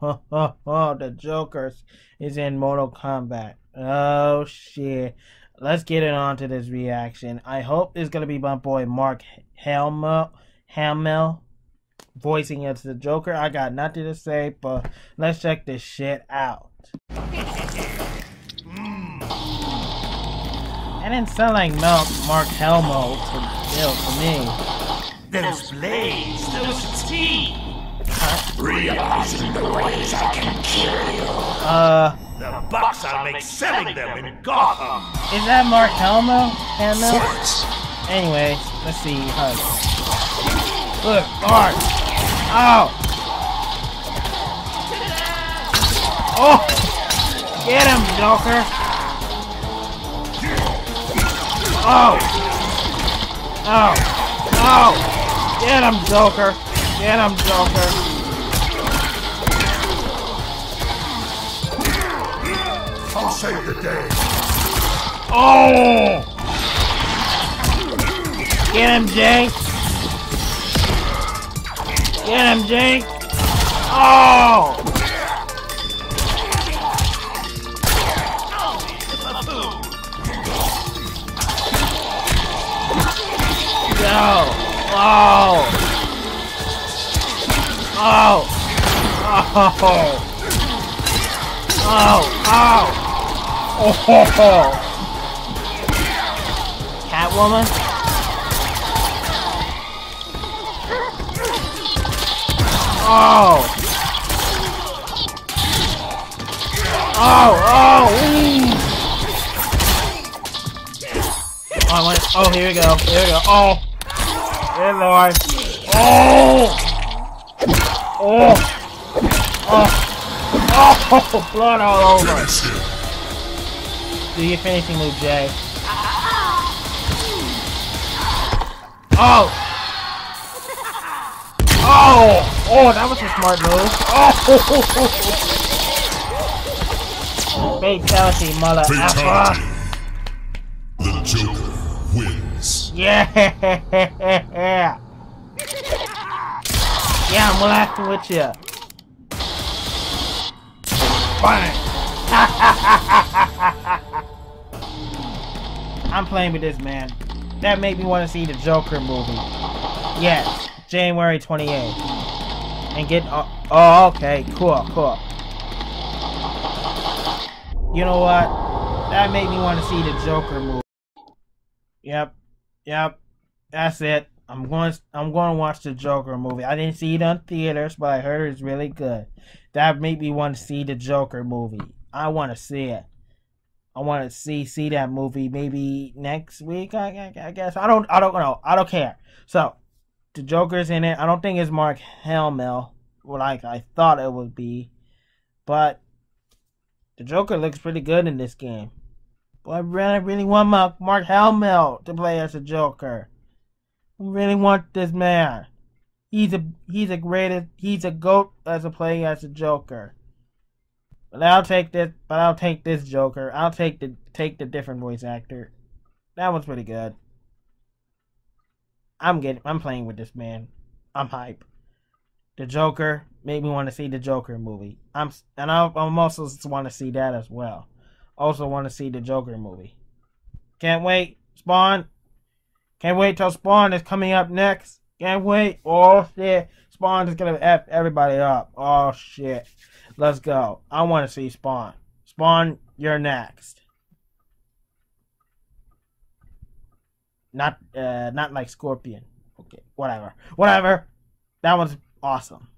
the Joker is in Mortal Kombat. Oh shit. Let's get it on to this reaction. I hope it's gonna be my boy Mark Hamill Hamill voicing as the Joker. I got nothing to say, but let's check this shit out. That didn't sound like Mark, Mark Hamill to, you know, to me. Those blades, those teeth. Realizing the ways I can kill you. Uh, The bucks I'll make selling them in Gotham. is that Mark Hamill? Hamill? Fight! Anyway, let's see how. Look, Mark. Oh. Oh. Get him, Joker. Oh. Oh. Oh. Get him, Joker. Get him, Joker. I'll save the day. Oh. Get him, Jake. Get him, Jake. Oh. Go! Oh! Oh! Oh! Oh! Oh! Oh! Catwoman? Oh! Oh! Oh! Ooh. Oh, oh, oh I want, oh, here we go. Here we go. Oh! Good lord. Oh! Oh! Oh! Oh! Blood all over. Do your finishing move, Jay. Oh! Oh! Oh, that was a smart move. Oh! Fatality, mother. Fatality. The Joker wins. Yeah! Yeah, I'm laughing with you. Fine. I'm playing with this man. That made me want to see the Joker movie. Yes, January 28th. And get. Oh, oh, okay, cool, cool. You know what? That made me want to see the Joker movie. Yep, yep, that's it. I'm going. I'm going to watch the Joker movie. I didn't see it on theaters, but I heard it's really good. That made me want to see the Joker movie. I want to see it. I want to see see that movie maybe next week. I, I, I guess I don't. I don't know. I don't care. So the Joker's in it. I don't think it's Mark Hamill like I thought it would be, but the Joker looks pretty good in this game. But I really, really want Mark, Mark Hamill to play as a Joker. Really want this man. He's a he's a greatest he's a goat as a player as a Joker. But I'll take this. But I'll take this Joker. I'll take the take the different voice actor. That one's pretty good. I'm getting. I'm playing with this man. I'm hype. The Joker made me want to see the Joker movie. I'm and I, I'm also want to see that as well. Also want to see the Joker movie. Can't wait. Spawn. Can't wait till Spawn is coming up next. Can't wait. Oh shit. Spawn is gonna f everybody up. Oh shit. Let's go. I want to see Spawn. Spawn, you're next. Not uh not like Scorpion. Okay, whatever. Whatever. That was awesome.